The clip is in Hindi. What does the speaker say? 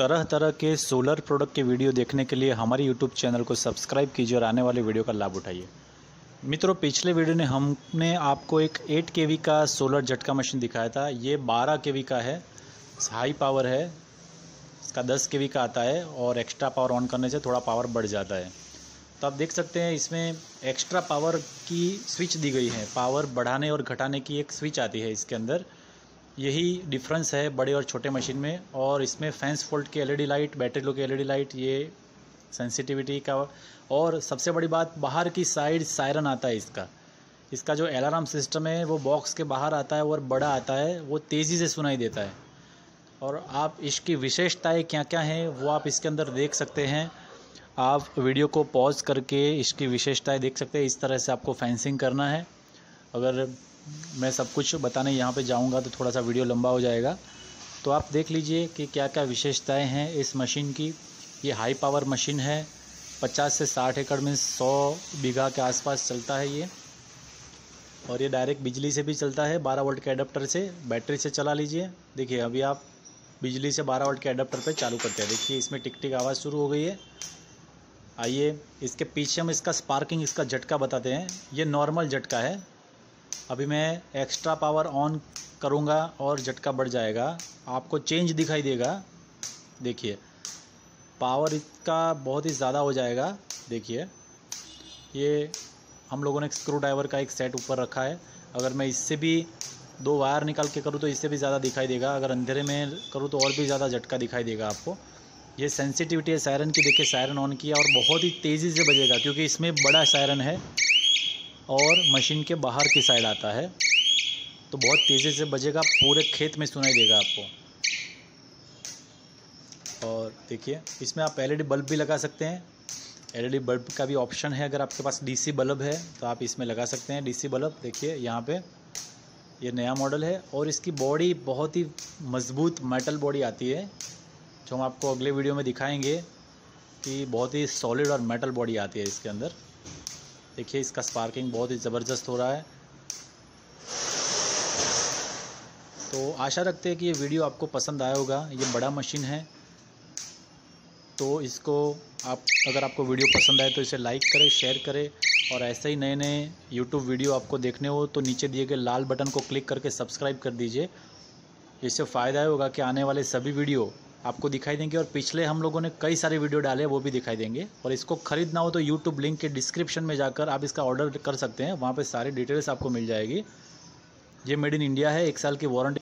तरह तरह के सोलर प्रोडक्ट के वीडियो देखने के लिए हमारे यूट्यूब चैनल को सब्सक्राइब कीजिए और आने वाले वीडियो का लाभ उठाइए। मित्रों, पिछले वीडियो ने हमने आपको एक 8 के का सोलर झटका मशीन दिखाया था। ये 12 के का है हाई पावर है, इसका 10 के का आता है और एक्स्ट्रा पावर ऑन करने से थोड़ा पावर बढ़ जाता है। तो आप देख सकते हैं, इसमें एक्स्ट्रा पावर की स्विच दी गई है। पावर बढ़ाने और घटाने की एक स्विच आती है इसके अंदर। यही डिफरेंस है बड़े और छोटे मशीन में और इसमें फैंस फोल्ट की एलईडी लाइट बैटरी लो की एलईडी लाइट ये सेंसिटिविटी का और सबसे बड़ी बात, बाहर की साइड सायरन आता है इसका। इसका जो अलार्म सिस्टम है, वो बॉक्स के बाहर आता है और बड़ा आता है, वो तेज़ी से सुनाई देता है। और आप इसकी विशेषताएँ क्या क्या हैं, वो आप इसके अंदर देख सकते हैं। आप वीडियो को पॉज करके इसकी विशेषताएँ देख सकते हैं, इस तरह से आपको फेंसिंग करना है। अगर मैं सब कुछ बताने यहाँ पे जाऊँगा तो थोड़ा सा वीडियो लंबा हो जाएगा। तो आप देख लीजिए कि क्या क्या विशेषताएँ हैं इस मशीन की। ये हाई पावर मशीन है। 50 से 60 एकड़ में 100 बीघा के आसपास चलता है ये। और ये डायरेक्ट बिजली से भी चलता है। 12 वोल्ट के एडाप्टर से, बैटरी से चला लीजिए। देखिए, अभी आप बिजली से 12 वोल्ट के एडाप्टर पे चालू करते हैं। देखिए, इसमें टिक टिक आवाज़ शुरू हो गई है। आइए, इसके पीछे हम इसका स्पार्किंग इसका झटका बताते हैं। ये नॉर्मल झटका है। अभी मैं एक्स्ट्रा पावर ऑन करूँगा और झटका बढ़ जाएगा। आपको चेंज दिखाई देगा। देखिए पावर इसका बहुत ही ज़्यादा हो जाएगा। देखिए, ये हम लोगों ने स्क्रू ड्राइवर का एक सेट ऊपर रखा है। अगर मैं इससे भी दो वायर निकाल के करूँ तो इससे भी ज़्यादा दिखाई देगा। अगर अंधेरे में करूँ तो और भी ज़्यादा झटका दिखाई देगा आपको। ये सेंसिटिविटी है सायरन की। देखिए सायरन ऑन किया और बहुत ही तेज़ी से बजेगा, क्योंकि इसमें बड़ा सायरन है। और मशीन के बाहर की साइड आता है तो बहुत तेज़ी से बजेगा, पूरे खेत में सुनाई देगा आपको। और देखिए, इसमें आप एलईडी बल्ब भी लगा सकते हैं। एलईडी बल्ब का भी ऑप्शन है, अगर आपके पास डीसी बल्ब है तो आप इसमें लगा सकते हैं डीसी बल्ब। देखिए, यहाँ पे ये नया मॉडल है और इसकी बॉडी बहुत ही मज़बूत मेटल बॉडी आती है, जो हम आपको अगले वीडियो में दिखाएँगे कि बहुत ही सॉलिड और मेटल बॉडी आती है इसके अंदर। देखिए, इसका स्पार्किंग बहुत ही ज़बरदस्त हो रहा है। तो आशा रखते हैं कि ये वीडियो आपको पसंद आया होगा। ये बड़ा मशीन है। तो इसको आप, अगर आपको वीडियो पसंद आए तो इसे लाइक करें शेयर करें। और ऐसे ही नए नए यूट्यूब वीडियो आपको देखने हो तो नीचे दिए गए लाल बटन को क्लिक करके सब्सक्राइब कर दीजिए। इससे फ़ायदा होगा कि आने वाले सभी वीडियो आपको दिखाई देंगे और पिछले हम लोगों ने कई सारे वीडियो डाले, वो भी दिखाई देंगे। और इसको ख़रीदना हो तो यूट्यूब लिंक के डिस्क्रिप्शन में जाकर आप इसका ऑर्डर कर सकते हैं। वहाँ पर सारी डिटेल्स आपको मिल जाएगी। ये मेड इन इंडिया है, एक साल की वारंटी